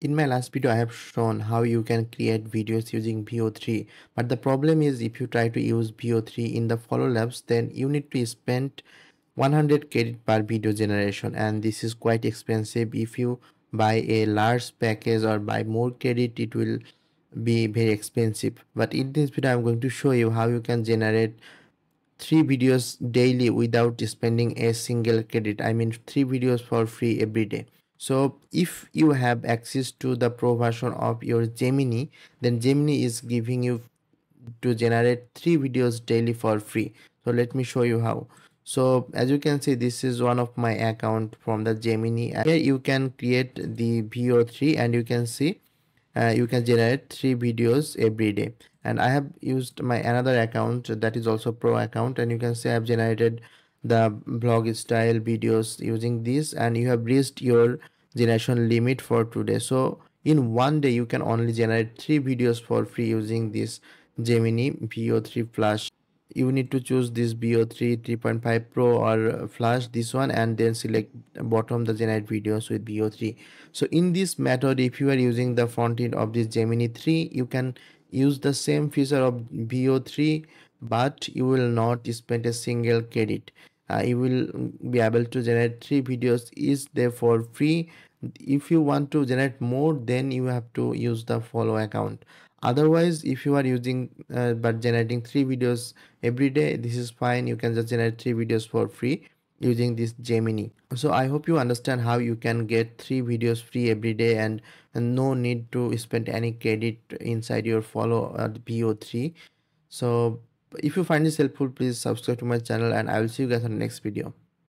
In my last video, I have shown how you can create videos using Veo 3. But the problem is if you try to use Veo 3 in the Flow Labs, then you need to spend 100 credit per video generation and this is quite expensive. If you buy a large package or buy more credit, it will be very expensive. But in this video, I'm going to show you how you can generate three videos daily without spending a single credit. I mean three videos for free every day so if you have access to the pro version of your gemini then gemini is giving you to generate three videos daily for free. So let me show you how. So as you can see this is one of my account from the gemini. Here you can create the Veo 3 and you can see uh, you can generate three videos every day. And i have used my another account that is also pro account and you can see i have generated the blog style videos using this and you have reached your generation limit for today. So in one day you can only generate three videos for free using this gemini Veo 3 flash. You need to choose this Veo 3 3.5 pro or flash this one and then select bottom the generate videos with Veo 3 so in this method if you are using the front end of this gemini 3 you can use the same feature of Veo 3 but you will not spend a single credit. Uh, you will be able to generate three videos is there for free. If you want to generate more then you have to use the Flow account. Otherwise if you are using uh, but generating three videos every day this is fine. You can just generate three videos for free using this gemini. So i hope you understand how you can get three videos free every day and, and no need to spend any credit inside your Flow uh, Veo 3 so if you find this helpful please subscribe to my channel and i will see you guys on the next video